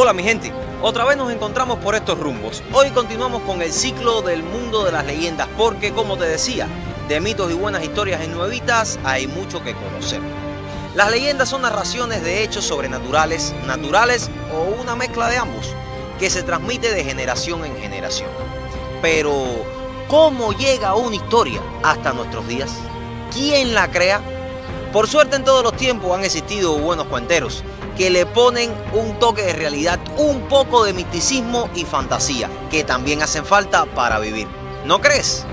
Hola mi gente, otra vez nos encontramos por estos rumbos. Hoy continuamos con el ciclo del mundo de las leyendas porque como te decía, de mitos y buenas historias en Nuevitas hay mucho que conocer. Las leyendas son narraciones de hechos sobrenaturales, naturales o una mezcla de ambos, que se transmite de generación en generación. Pero, ¿cómo llega una historia hasta nuestros días? ¿Quién la crea? Por suerte en todos los tiempos han existido buenos cuenteros que le ponen un toque de realidad, un poco de misticismo y fantasía, que también hacen falta para vivir. ¿No crees?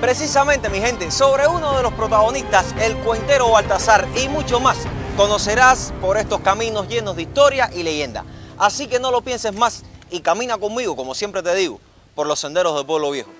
Precisamente, mi gente, sobre uno de los protagonistas, el cuentero Baltasar y mucho más, conocerás por estos caminos llenos de historia y leyenda. Así que no lo pienses más y camina conmigo, como siempre te digo, por los senderos del pueblo viejo.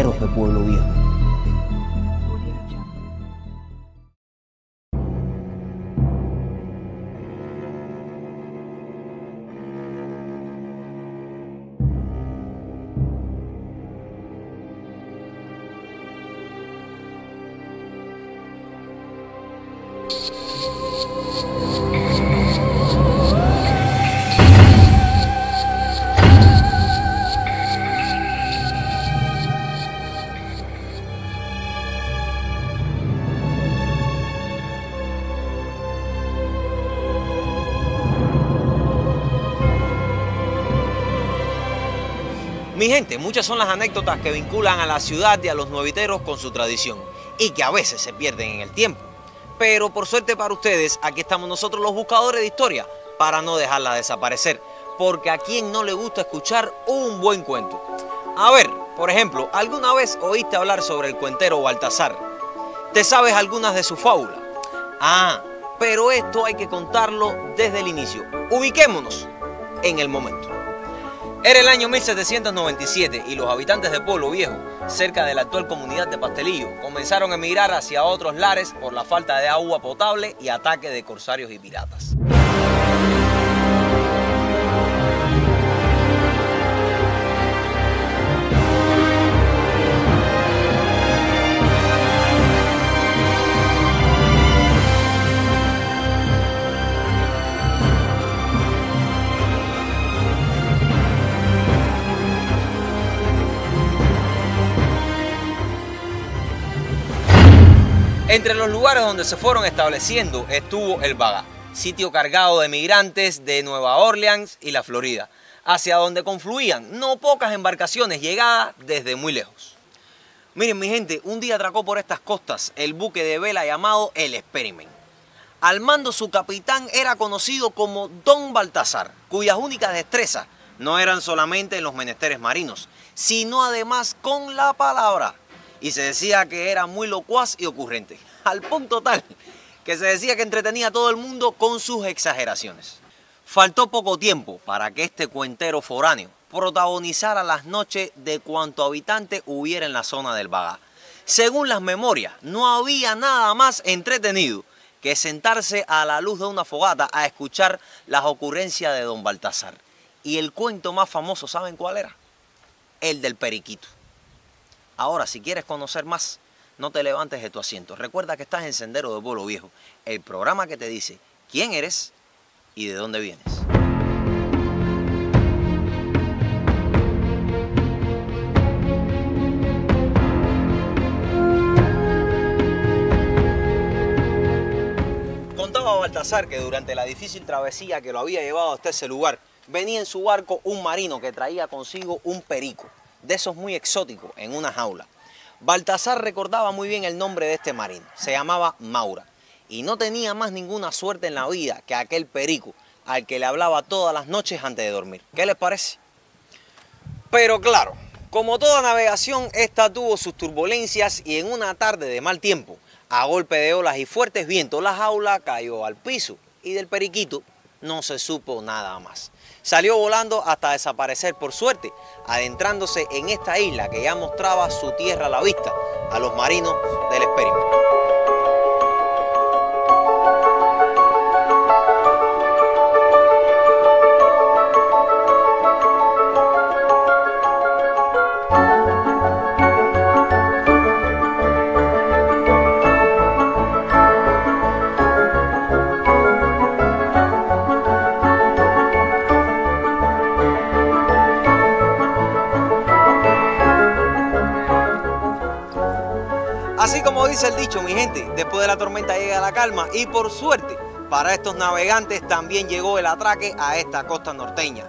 Senderos del pueblo viejo. Mi gente, muchas son las anécdotas que vinculan a la ciudad y a los nueviteros con su tradición y que a veces se pierden en el tiempo. Pero por suerte para ustedes, aquí estamos nosotros los buscadores de historia para no dejarla desaparecer. Porque a quien no le gusta escuchar un buen cuento. A ver, por ejemplo, ¿alguna vez oíste hablar sobre el cuentero Baltasar? ¿Te sabes algunas de sus fábulas? Ah, pero esto hay que contarlo desde el inicio. Ubiquémonos en el momento. Era el año 1797 y los habitantes de Pueblo Viejo, cerca de la actual comunidad de Pastelillo, comenzaron a emigrar hacia otros lares por la falta de agua potable y ataque de corsarios y piratas. Entre los lugares donde se fueron estableciendo estuvo el Bagá, sitio cargado de migrantes de Nueva Orleans y la Florida, hacia donde confluían no pocas embarcaciones llegadas desde muy lejos. Miren mi gente, un día atracó por estas costas el buque de vela llamado el Experiment. Al mando su capitán era conocido como Don Baltasar, cuyas únicas destrezas no eran solamente en los menesteres marinos, sino además con la palabra y se decía que era muy locuaz y ocurrente, al punto tal que se decía que entretenía a todo el mundo con sus exageraciones. Faltó poco tiempo para que este cuentero foráneo protagonizara las noches de cuanto habitante hubiera en la zona del Bagá. Según las memorias, no había nada más entretenido que sentarse a la luz de una fogata a escuchar las ocurrencias de don Baltasar. Y el cuento más famoso, ¿saben cuál era? El del periquito. Ahora, si quieres conocer más, no te levantes de tu asiento. Recuerda que estás en Sendero de Pueblo Viejo, el programa que te dice quién eres y de dónde vienes. Contaba Baltasar que durante la difícil travesía que lo había llevado hasta ese lugar, venía en su barco un marino que traía consigo un perico de esos muy exóticos en una jaula. Baltasar recordaba muy bien el nombre de este marino, se llamaba Maura, y no tenía más ninguna suerte en la vida que aquel perico al que le hablaba todas las noches antes de dormir. ¿Qué les parece? Pero claro, como toda navegación, esta tuvo sus turbulencias y en una tarde de mal tiempo, a golpe de olas y fuertes vientos, la jaula cayó al piso y del periquito no se supo nada más. Salió volando hasta desaparecer por suerte, adentrándose en esta isla que ya mostraba su tierra a la vista a los marinos del experimento. Así como dice el dicho, mi gente, después de la tormenta llega la calma y por suerte para estos navegantes también llegó el atraque a esta costa norteña.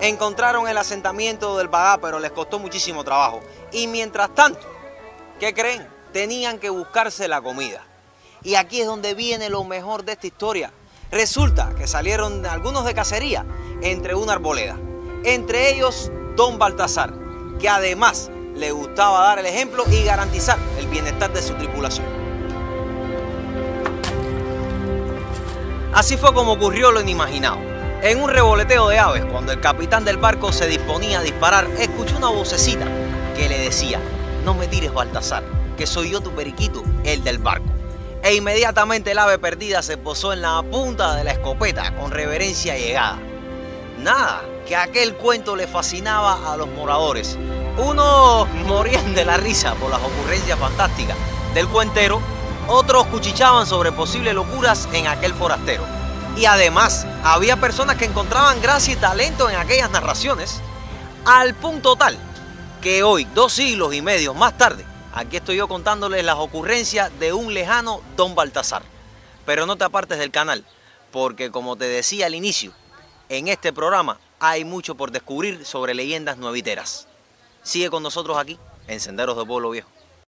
Encontraron el asentamiento del Bagá, pero les costó muchísimo trabajo. Y mientras tanto, ¿qué creen? Tenían que buscarse la comida. Y aquí es donde viene lo mejor de esta historia. Resulta que salieron algunos de cacería entre una arboleda. Entre ellos, Don Baltasar, que además le gustaba dar el ejemplo y garantizar el bienestar de su tripulación. Así fue como ocurrió lo inimaginado. En un revoleteo de aves, cuando el capitán del barco se disponía a disparar, escuchó una vocecita que le decía, no me tires Baltasar, que soy yo tu periquito, el del barco. E inmediatamente el ave perdida se posó en la punta de la escopeta con reverencia llegada. Nada, que aquel cuento le fascinaba a los moradores, unos morían de la risa por las ocurrencias fantásticas del cuentero, otros cuchichaban sobre posibles locuras en aquel forastero. Y además, había personas que encontraban gracia y talento en aquellas narraciones, al punto tal que hoy, dos siglos y medio más tarde, aquí estoy yo contándoles las ocurrencias de un lejano Don Baltasar. Pero no te apartes del canal, porque como te decía al inicio, en este programa hay mucho por descubrir sobre leyendas nueviteras. Sigue con nosotros aquí en Senderos de Pueblo Viejo.